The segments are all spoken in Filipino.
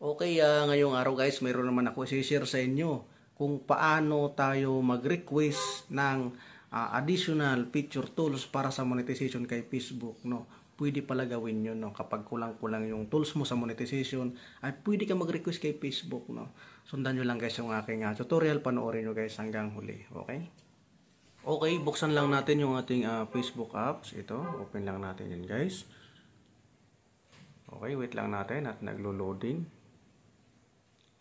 Okay, ah, ngayong araw guys, mayroon naman ako i-share sa inyo kung paano tayo mag-request ng ah, additional feature tools para sa monetization kay Facebook, no. Pwede pala gawin yun, no. Kapag kulang-kulang yung tools mo sa monetization, ay pwede ka mag-request kay Facebook, no. Sundan nyo lang guys yung aking ah, tutorial, panoorin nyo guys hanggang huli, okay? Okay, buksan lang natin yung ating ah, Facebook apps. Ito, open lang natin yun guys. Okay, wait lang natin at naglo-loading.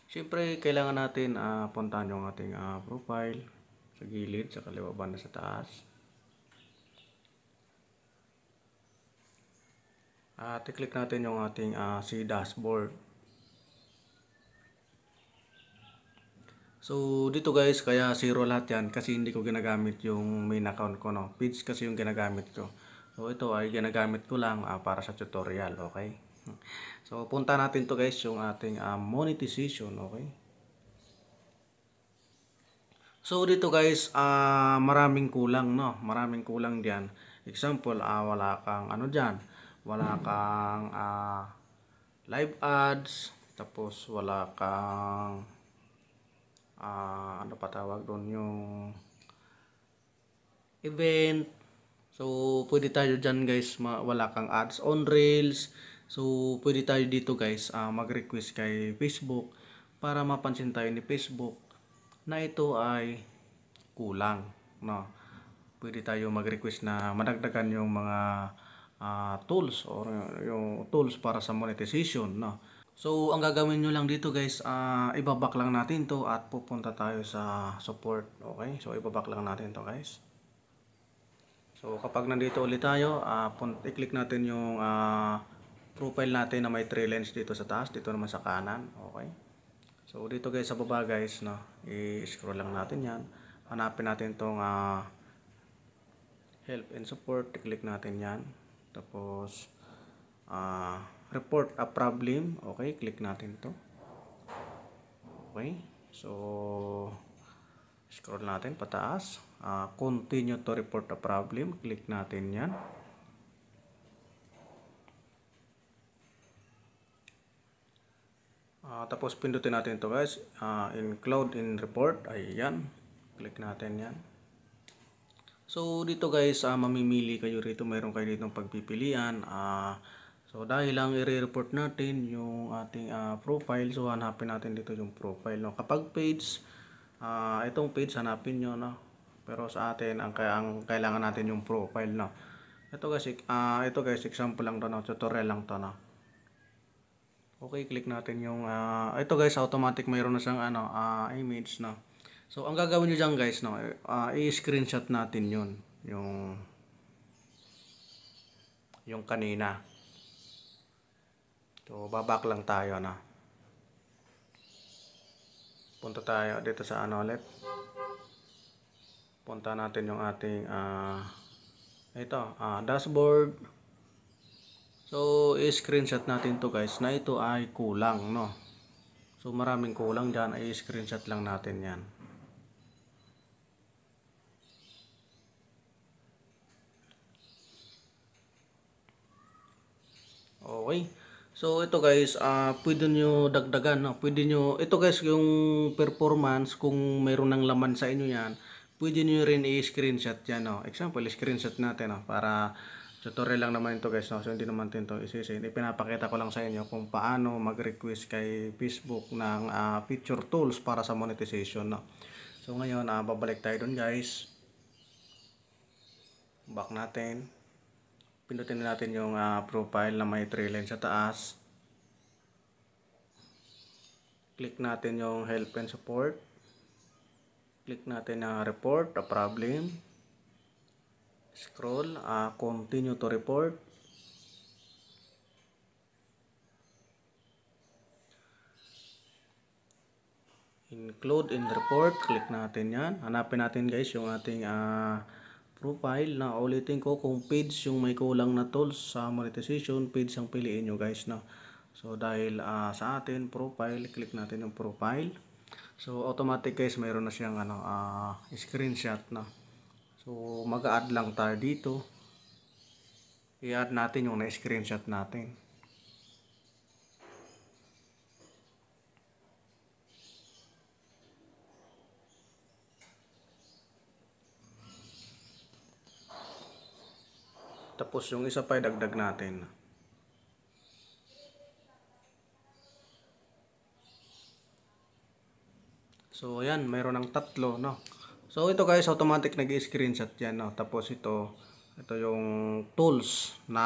Siyempre, kailangan natin ah, puntahan yung ating ah, profile sa gilid, sa kaliwa banda sa taas. At i-click natin yung ating ah, si dashboard. So, dito guys, kaya zero lahat yan kasi hindi ko ginagamit yung main account ko, no. Page kasi yung ginagamit ko. So, ito ay ginagamit ko lang ah, para sa tutorial, okay? So, punta natin to guys, yung ating ah, monetization, okay? So, dito guys, ah maraming kulang, no? Maraming kulang diyan. Example, ah wala kang ano diyan, wala kang ah, live ads, tapos wala kang ah ano pa doon yung event. So, pwede tayo dyan guys, wala kang ads on Reels. So, pwede tayo dito guys, ah, mag-request kay Facebook para mapansin tayo ni Facebook na ito ay kulang. No? Pwede tayo mag-request na madagdagan yung mga ah, tools or yung tools para sa monetization. No? So, ang gagawin nyo lang dito guys, ah, ibaback lang natin to at pupunta tayo sa support. Okay? So, ibaback lang natin to guys. So kapag nandito ulit tayo, pun- i-click natin yung ah, profile natin na may three lines dito sa taas, dito naman sa kanan. Okay? So dito guys sa baba guys, no, i-scroll lang natin 'yan. Hanapin natin tong ah, help and support, i-click natin 'yan. Tapos ah, report a problem. Okay, click natin 'to. Okay? So scroll natin pataas. Ah, continue to report a problem. Click natin yan. Ah, tapos pindutin natin to guys. Ah, include in report. Ayan. Click natin yan. So dito guys, ah, mamimili kayo rito. Mayroon kayo ditong pagpipilian. Ah, so dahil lang i-report natin yung ating ah, profile. So hanapin natin dito yung profile. No? Kapag page, ah, itong page hanapin nyo. No? Pero sa atin, ang, ang kailangan natin yung profile. No? Ito guys, ah, ito guys, example lang to. No? Tutorial lang to. No? Okay, click natin yung ah, ito guys, automatic mayroon na siyang ano, ah, image no. So ang gagawin niyo diyan guys no, ah, i-screenshot natin 'yun, yung yung kanina. So babak lang tayo na. Punta tayo dito sa ano ulit. Punta natin yung ating ah ito, ah, dashboard. So, i-screenshot natin to guys na ito ay kulang, no? So, maraming kulang dyan. Ay, screenshot lang natin yan. Okay. So, ito guys, ah pwede nyo dagdagan, no? Pwede nyo, ito guys, yung performance, kung mayroon ng laman sa inyo yan, pwede nyo rin i-screenshot yan, no? Example, i-screenshot natin, no? Para tutorial lang naman ito guys, no? So, hindi naman ito isisin. Ipinapakita ko lang sa inyo kung paano mag-request kay Facebook ng ah, feature tools para sa monetization, no? So, ngayon, ah, babalik tayo dun guys. Back natin. Pindutin natin yung ah, profile na may three lines sa taas. Click natin yung help and support. Click natin na report a problem. Scroll, ah, continue to report. Include in report, click natin yan. Hanapin natin guys yung ating ah, profile na ulitin ko kung page yung may kulang na tools sa monetization, page ang piliin nyo guys. No? So dahil ah, sa atin, profile, click natin yung profile. So automatic guys, mayroon na siyang ano, ah, screenshot na. So, mag-add lang tayo dito. I-add natin yung na-screenshot natin. Tapos yung isa pa dagdag natin. So, ayan, mayroon ng tatlo, no? So ito guys, automatic nag-screenshot 'yan, no. Tapos ito, ito yung tools na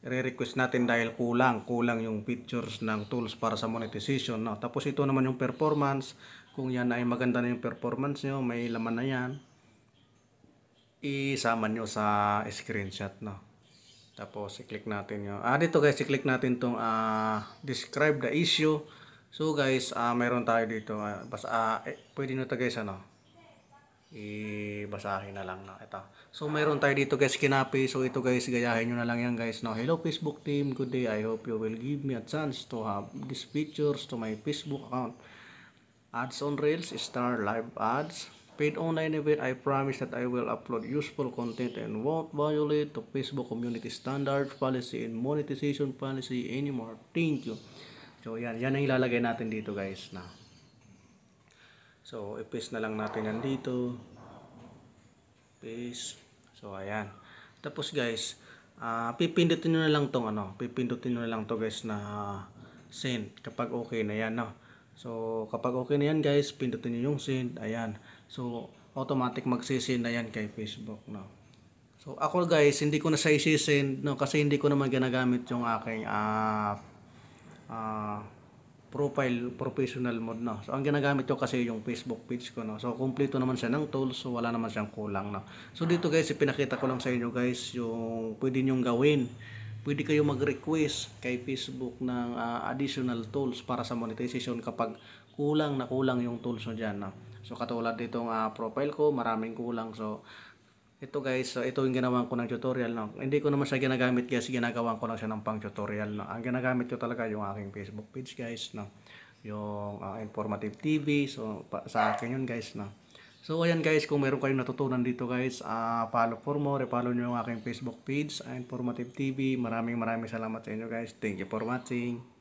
re-request natin dahil kulang, kulang yung features ng tools para sa monetization, no. Tapos ito naman yung performance, kung yan ay maganda na yung performance nyo, may laman na yan, isama nyo sa screenshot, no. Tapos, i-click natin yung, ah, dito guys, i-click natin tong, ah, describe the issue. So guys, ah, mayroon tayo dito, ah, basta, ah, eh, pwede nyo to guys, ano, i-basahin na lang na ito. So mayroon tayo dito guys kinapi. So ito guys gayahin nyo na lang yan guys. No, hello Facebook team. Good day. I hope you will give me a chance to have these features to my Facebook account. Ads on Reels, Star Live Ads. Paid online event, I promise that I will upload useful content and won't violate the Facebook community standards policy and monetization policy anymore. Thank you. So yan, yan ang ilalagay natin dito guys na. So, i-paste na lang natin yan dito. Paste. So, ayan. Tapos guys, ah pipindutin nyo na lang tong ano, pipindutin nyo na lang to guys na send kapag okay na yan, no. So, kapag okay na yan guys, pindutin nyo yung send. Ayan. So, automatic magsisend na yan kay Facebook, no. So, ako guys, hindi ko na sa isi-send, no, kasi hindi ko naman ginagamit yung aking ah ah profile professional mode no. So ang ginagamit ko kasi yung Facebook page ko no. So kumpleto naman siya ng tools so wala naman siyang kulang no. So dito guys ipinakita ko lang sa inyo guys yung pwede niyo gawin. Pwede kayo mag-request kay Facebook ng ah, additional tools para sa monetization kapag kulang na kulang yung tools nyo dyan. No? So katulad ditong ah, profile ko, maraming kulang. So ito guys, so ito yung ginawa ko ng tutorial. No? Hindi ko naman siya ginagamit guys, ginagawa ko lang siya ng pang tutorial. No? Ang ginagamit ko talaga yung aking Facebook page guys. No? Yung ah, informative TV. So pa, sa akin yun guys. No? So ayan guys, kung meron kayong natutunan dito guys, ah follow for more, follow nyo yung aking Facebook page, ah, Informative TV. Maraming maraming salamat sa inyo guys. Thank you for watching.